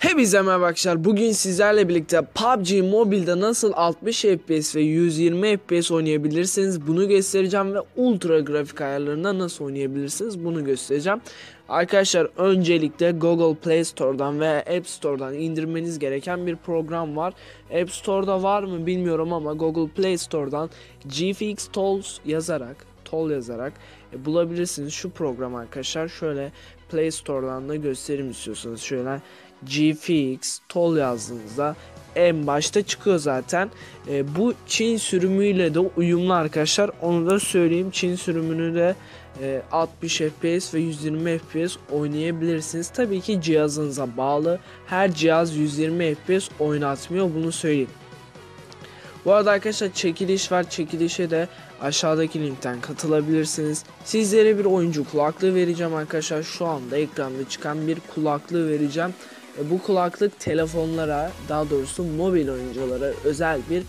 Hepinize merhaba arkadaşlar. Bugün sizlerle birlikte PUBG Mobile'da nasıl 60 FPS ve 120 FPS oynayabilirsiniz bunu göstereceğim ve ultra grafik ayarlarında nasıl oynayabilirsiniz bunu göstereceğim. Arkadaşlar öncelikle Google Play Store'dan veya App Store'dan indirmeniz gereken bir program var. App Store'da var mı bilmiyorum ama Google Play Store'dan GFX Tools yazarak, Tool yazarak e, bulabilirsiniz. Şu program arkadaşlar şöyle Play Store'dan da göstereyim istiyorsanız şöyle GFX Tool yazdığınızda en başta çıkıyor zaten. E, bu Çin sürümüyle de uyumlu arkadaşlar. Onu da söyleyeyim. Çin sürümünü de e, 60 FPS ve 120 FPS oynayabilirsiniz. Tabii ki cihazınıza bağlı. Her cihaz 120 FPS oynatmıyor. Bunu söyleyeyim. Bu arada arkadaşlar çekiliş var. Çekilişe de aşağıdaki linkten katılabilirsiniz. Sizlere bir oyuncu kulaklığı vereceğim arkadaşlar. Şu anda ekranda çıkan bir kulaklığı vereceğim. E, bu kulaklık telefonlara daha doğrusu mobil oyunculara özel bir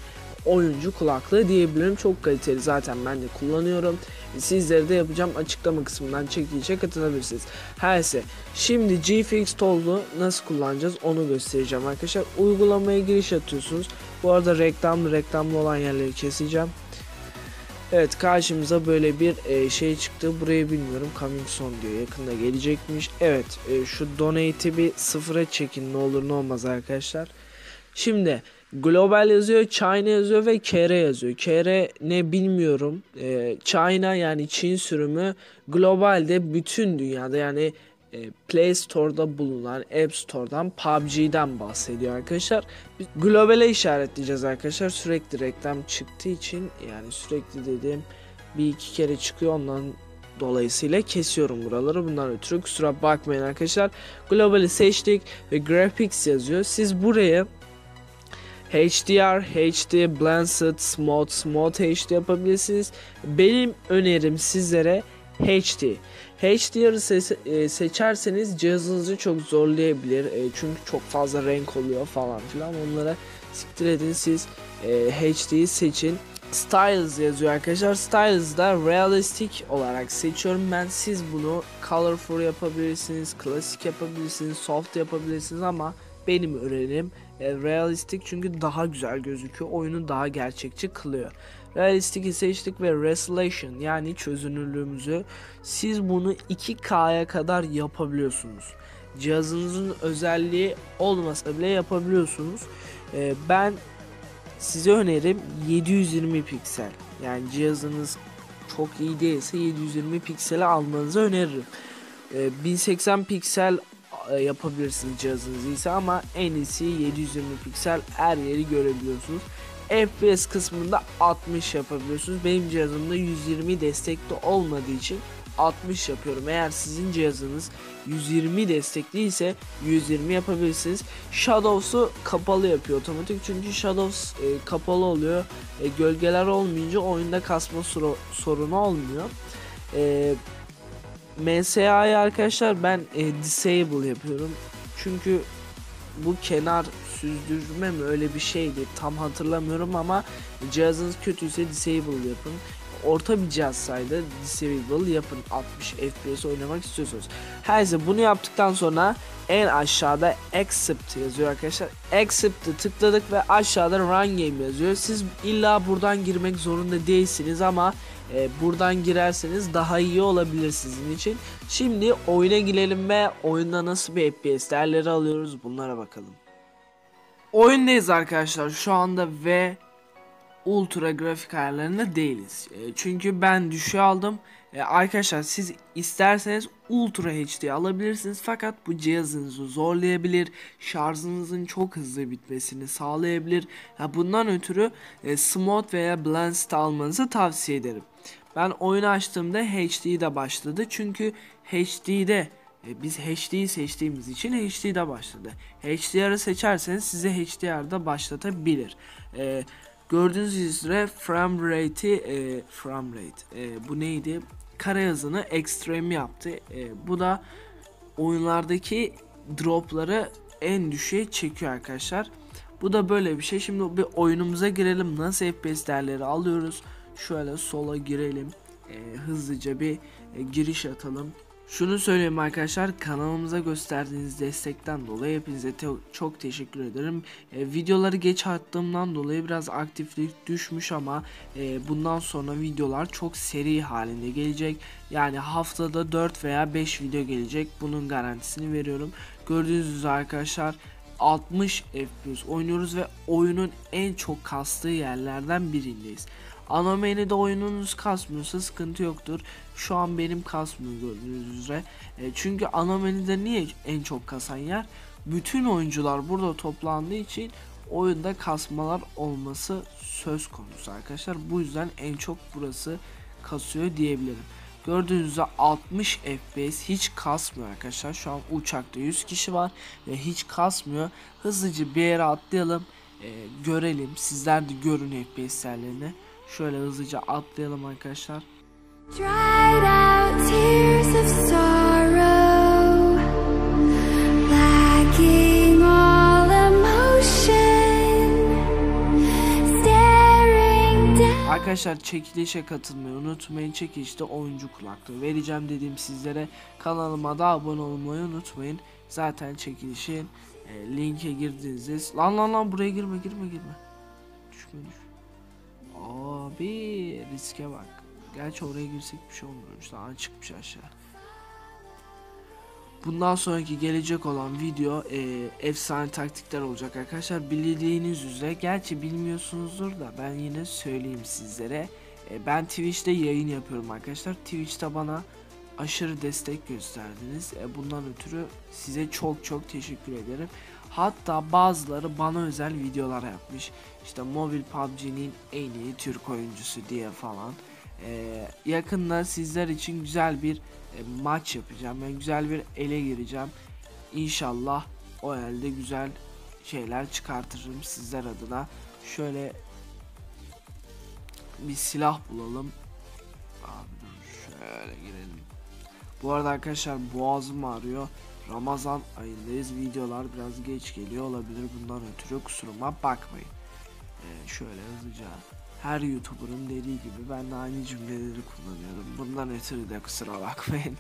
oyuncu kulaklığı diyebilirim. Çok kaliteli zaten ben de kullanıyorum. Sizlere de yapacağım açıklama kısmından çekilişe katılabilirsiniz. Herse şimdi GFX Tool'u nasıl kullanacağız onu göstereceğim arkadaşlar. Uygulamaya giriş atıyorsunuz. Bu arada reklamlı reklamlı olan yerleri keseceğim. Evet karşımıza böyle bir e, şey çıktı. Burayı bilmiyorum. Coming soon diyor. Yakında gelecekmiş. Evet e, şu donate'i bir sıfıra çekin ne olur ne olmaz arkadaşlar. Şimdi global yazıyor, China yazıyor ve KR yazıyor. KR ne bilmiyorum. E, China yani Çin sürümü globalde bütün dünyada yani Play Store'da bulunan App Store'dan PUBG'den bahsediyor arkadaşlar. Biz globale işaretleyeceğiz arkadaşlar. Sürekli reklam çıktığı için yani sürekli dediğim bir iki kere çıkıyor ondan dolayısıyla kesiyorum buraları. Bundan ötürü kusura bakmayın arkadaşlar. Globali seçtik ve Graphics yazıyor. Siz buraya HDR, HD, Blended, Smooth, Smooth HD yapabilirsiniz. Benim önerim sizlere HD. HDR'ı se e, seçerseniz cihazınızı çok zorlayabilir. E, çünkü çok fazla renk oluyor falan filan. Onlara siktir edin siz e, HD'yi seçin. Styles yazıyor arkadaşlar. Styles da realistic olarak seçiyorum ben. Siz bunu colorful yapabilirsiniz, klasik yapabilirsiniz, soft yapabilirsiniz ama benim önerim e, realistic çünkü daha güzel gözüküyor. Oyunu daha gerçekçi kılıyor. Realistic'i seçtik ve resolution yani çözünürlüğümüzü siz bunu 2K'ya kadar yapabiliyorsunuz. Cihazınızın özelliği olmasa bile yapabiliyorsunuz. Ee, ben size önerim 720 piksel. Yani cihazınız çok iyi değilse 720 pikseli almanızı öneririm. Ee, 1080 piksel e, yapabilirsiniz cihazınız ise ama en iyisi 720 piksel her yeri görebiliyorsunuz. FPS kısmında 60 yapabiliyorsunuz. Benim cihazımda 120 destekli olmadığı için 60 yapıyorum. Eğer sizin cihazınız 120 destekli ise 120 yapabilirsiniz. Shadows'u kapalı yapıyor otomatik çünkü Shadows e, kapalı oluyor. E, gölgeler olmayınca oyunda kasma sorunu olmuyor. E, MSA'yı arkadaşlar ben e, disable yapıyorum. Çünkü bu kenar süzdürme mi öyle bir şeydi tam hatırlamıyorum ama cihazınız kötüyse disable yapın orta bir cihaz sayıda disable yapın. 60 fps oynamak istiyorsunuz. Her bunu yaptıktan sonra en aşağıda accept yazıyor arkadaşlar. Accept'ı tıkladık ve aşağıda run game yazıyor. Siz illa buradan girmek zorunda değilsiniz ama e, buradan girerseniz daha iyi olabilir sizin için. Şimdi oyuna girelim ve oyunda nasıl bir fps değerleri alıyoruz bunlara bakalım. Oyundayız arkadaşlar şu anda ve ultra grafik ayarlarında değiliz. E, çünkü ben düşüğü aldım. E, arkadaşlar siz isterseniz ultra HD alabilirsiniz fakat bu cihazınızı zorlayabilir. Şarjınızın çok hızlı bitmesini sağlayabilir. Ya bundan ötürü e, Smooth veya Blended almanızı tavsiye ederim. Ben oyunu açtığımda HD'de başladı çünkü HD'de e, biz HD'yi seçtiğimiz için HD'de başladı. HDR'ı seçerseniz size HDR'da başlatabilir. E, gördüğünüz üzere frame rate'i e, frame rate e, bu neydi? Kare hızını extreme yaptı. E, bu da oyunlardaki dropları en düşüğe çekiyor arkadaşlar. Bu da böyle bir şey. Şimdi bir oyunumuza girelim. Nasıl FPS değerleri alıyoruz? Şöyle sola girelim. E, hızlıca bir e, giriş atalım Şunu söyleyeyim arkadaşlar kanalımıza gösterdiğiniz destekten dolayı hepinize te- çok teşekkür ederim. E, videoları geç attığımdan dolayı biraz aktiflik düşmüş ama e, bundan sonra videolar çok seri halinde gelecek. Yani haftada 4 veya 5 video gelecek bunun garantisini veriyorum. Gördüğünüz üzere arkadaşlar 60 FPS oynuyoruz ve oyunun en çok kastığı yerlerden birindeyiz. Ana menüde oyununuz kasmıyorsa sıkıntı yoktur. Şu an benim kasmıyor gördüğünüz üzere. E, çünkü ana menüde niye en çok kasan yer? Bütün oyuncular burada toplandığı için oyunda kasmalar olması söz konusu arkadaşlar. Bu yüzden en çok burası kasıyor diyebilirim. Gördüğünüz üzere 60 FPS hiç kasmıyor arkadaşlar. Şu an uçakta 100 kişi var ve hiç kasmıyor. Hızlıca bir yere atlayalım. e, görelim. Sizler de görün FPS'lerini. Şöyle hızlıca atlayalım arkadaşlar. Dried out tears of sorrow, lacking all emotion, staring down. Arkadaşlar çekilişe katılmayı unutmayın. Çekilişte oyuncu kulaklığı vereceğim dedim sizlere. Kanalıma da abone olmayı unutmayın. Zaten çekilişin e, linke girdiğinizde lan lan lan buraya girme girme girme. Düşme düş. Abi riske bak. Gerçi oraya girsek bir şey olmuyormuş. Daha çıkmış aşağı. Bundan sonraki gelecek olan video e, efsane taktikler olacak arkadaşlar. Bildiğiniz üzere gerçi bilmiyorsunuzdur da ben yine söyleyeyim sizlere. E, ben Twitch'te yayın yapıyorum arkadaşlar. Twitch'te bana aşırı destek gösterdiniz. E, bundan ötürü size çok çok teşekkür ederim. Hatta bazıları bana özel videolar yapmış. İşte mobil PUBG'nin en iyi Türk oyuncusu diye falan. E, yakında sizler için güzel bir e, maç yapacağım. Ben güzel bir ele gireceğim. İnşallah o elde güzel şeyler çıkartırım sizler adına. Şöyle bir silah bulalım. Abi şöyle girelim. Bu arada arkadaşlar boğazım ağrıyor. Ramazan ayındayız. Videolar biraz geç geliyor olabilir. Bundan ötürü kusuruma bakmayın. Ee, şöyle hızlıca her YouTuber'ın dediği gibi ben de aynı cümleleri kullanıyorum. Bundan ötürü de kusura bakmayın.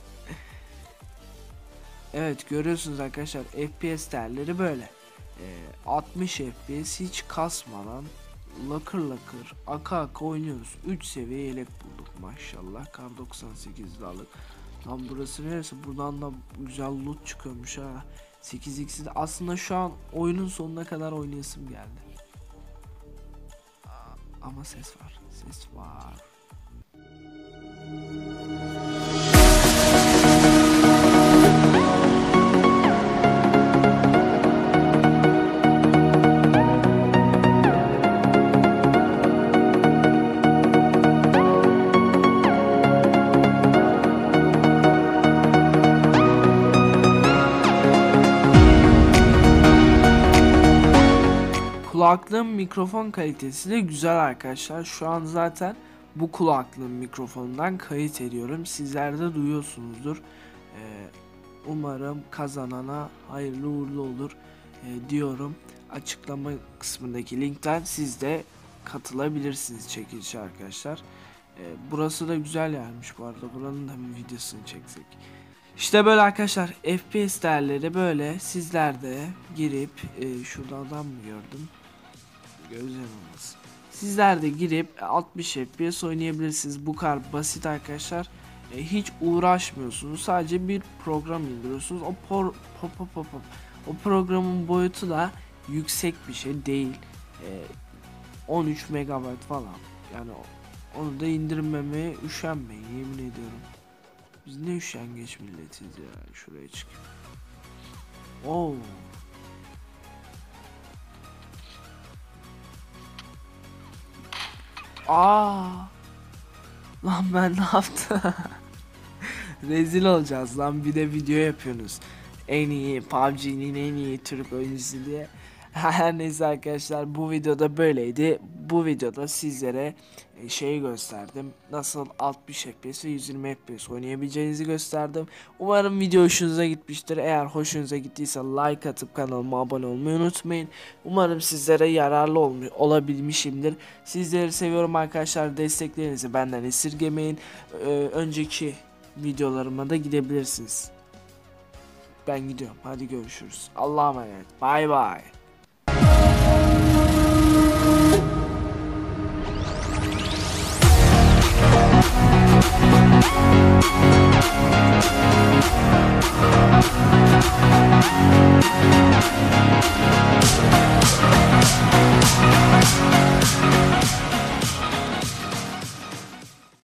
evet görüyorsunuz arkadaşlar FPS değerleri böyle. Ee, 60 FPS hiç kasmadan lakır lakır aka aka oynuyoruz. 3 seviye yelek bulduk maşallah. Kar 98 alık. Lan burası neresi? Buradan da güzel loot çıkıyormuş ha. 8x'i de aslında şu an oyunun sonuna kadar oynayasım geldi. Ama ses var. Ses var. Kulaklığın mikrofon kalitesi de güzel arkadaşlar. Şu an zaten bu kulaklığın mikrofonundan kayıt ediyorum. Sizler de duyuyorsunuzdur. Ee, umarım kazanana hayırlı uğurlu olur ee, diyorum. Açıklama kısmındaki linkten siz de katılabilirsiniz çekilişe arkadaşlar. Ee, burası da güzel yermiş bu arada. Buranın da bir videosunu çeksek. İşte böyle arkadaşlar FPS değerleri böyle sizler de girip e, şurada adam mı gördüm olmasın. Sizler de girip 60 FPS oynayabilirsiniz. Bu kadar basit arkadaşlar. E, hiç uğraşmıyorsunuz. Sadece bir program indiriyorsunuz. O por, pop, pop, pop, pop. o programın boyutu da yüksek bir şey değil. E, 13 MB falan. Yani onu da indirmemeye üşenmeyin yemin ediyorum. Biz ne üşengeç milletiz ya. Şuraya çık. Oo. Aa. Lan ben ne yaptım? Rezil olacağız lan bir de video yapıyorsunuz. En iyi PUBG'nin en iyi Türk oyuncusu diye. Her neyse arkadaşlar bu videoda böyleydi. Bu videoda sizlere e, şeyi gösterdim. Nasıl 60 FPS ve 120 FPS oynayabileceğinizi gösterdim. Umarım video hoşunuza gitmiştir. Eğer hoşunuza gittiyse like atıp kanalıma abone olmayı unutmayın. Umarım sizlere yararlı olmuş, olabilmişimdir. Sizleri seviyorum arkadaşlar. Desteklerinizi benden esirgemeyin. Ee, önceki videolarıma da gidebilirsiniz. Ben gidiyorum. Hadi görüşürüz. Allah'a emanet. Bay bay.